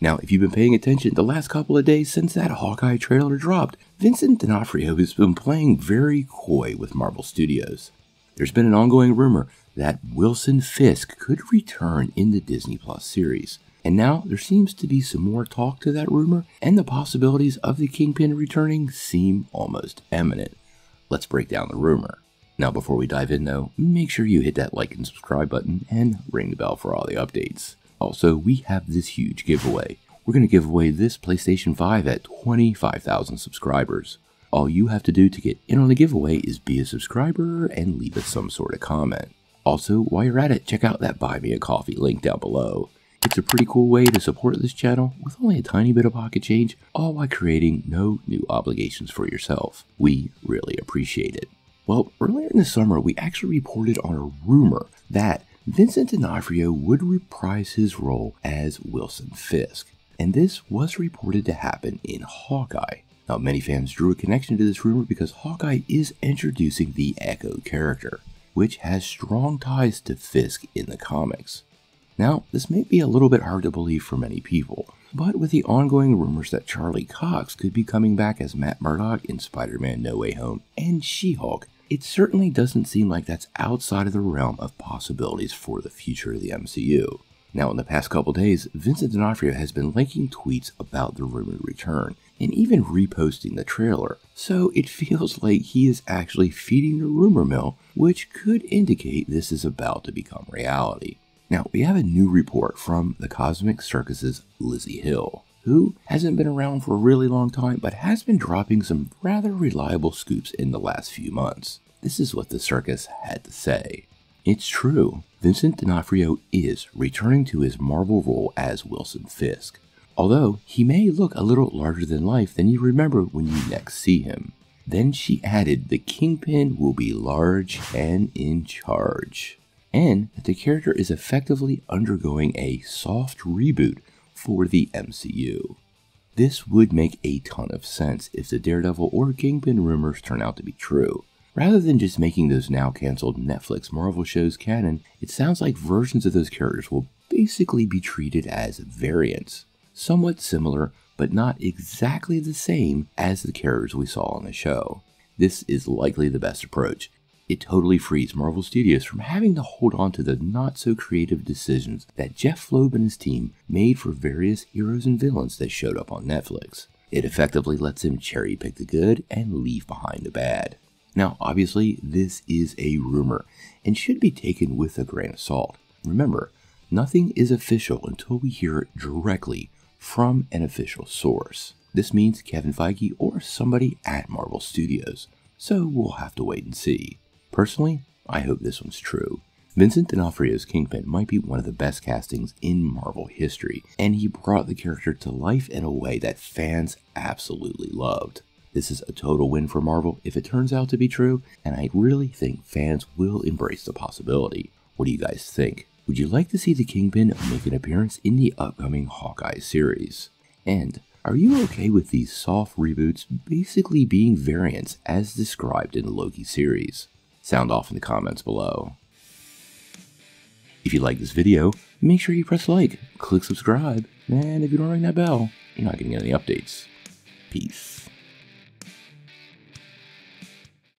Now, if you've been paying attention the last couple of days since that Hawkeye trailer dropped, Vincent D'Onofrio has been playing very coy with Marvel Studios. There's been an ongoing rumor that Wilson Fisk could return in the Disney Plus series. And now there seems to be some more talk to that rumor, and the possibilities of the Kingpin returning seem almost imminent. Let's break down the rumor. Now, before we dive in though, make sure you hit that like and subscribe button and ring the bell for all the updates. Also, we have this huge giveaway. We're going to give away this PlayStation 5 at 25,000 subscribers. All you have to do to get in on the giveaway is be a subscriber and leave us some sort of comment. Also, while you're at it, check out that Buy Me a Coffee link down below. It's a pretty cool way to support this channel with only a tiny bit of pocket change, all while creating no new obligations for yourself. We really appreciate it. Well, earlier in the summer, we actually reported on a rumor that Vincent D'Onofrio would reprise his role as Wilson Fisk, and this was reported to happen in Hawkeye. Now, many fans drew a connection to this rumor because Hawkeye is introducing the Echo character, which has strong ties to Fisk in the comics. Now, this may be a little bit hard to believe for many people, but with the ongoing rumors that Charlie Cox could be coming back as Matt Murdock in Spider Man No Way Home and She Hulk, it certainly doesn't seem like that's outside of the realm of possibilities for the future of the MCU. Now, in the past couple days, Vincent D'Onofrio has been linking tweets about the rumored return and even reposting the trailer, so it feels like he is actually feeding the rumor mill, which could indicate this is about to become reality. Now, we have a new report from the Cosmic Circus's Lizzie Hill, who hasn't been around for a really long time but has been dropping some rather reliable scoops in the last few months. This is what the circus had to say. It's true, Vincent D'Onofrio is returning to his Marvel role as Wilson Fisk, although he may look a little larger than life than you remember when you next see him. Then she added the Kingpin will be large and in charge, and that the character is effectively undergoing a soft reboot for the MCU. This would make a ton of sense if the Daredevil or Kingpin rumors turn out to be true. Rather than just making those now cancelled Netflix Marvel shows canon, it sounds like versions of those characters will basically be treated as variants, somewhat similar but not exactly the same as the characters we saw on the show. This is likely the best approach. It totally frees Marvel Studios from having to hold on to the not so creative decisions that Jeph Loeb and his team made for various heroes and villains that showed up on Netflix. It effectively lets him cherry pick the good and leave behind the bad. Now, obviously, this is a rumor and should be taken with a grain of salt. Remember, nothing is official until we hear it directly from an official source. This means Kevin Feige or somebody at Marvel Studios, so we'll have to wait and see. Personally, I hope this one's true. Vincent D'Onofrio's Kingpin might be one of the best castings in Marvel history, and he brought the character to life in a way that fans absolutely loved. This is a total win for Marvel if it turns out to be true, and I really think fans will embrace the possibility. What do you guys think? Would you like to see the Kingpin make an appearance in the upcoming Hawkeye series? And are you okay with these soft reboots basically being variants as described in the Loki series? Sound off in the comments below. If you like this video, make sure you press like, click subscribe, and if you don't ring that bell, you're not getting any updates. Peace.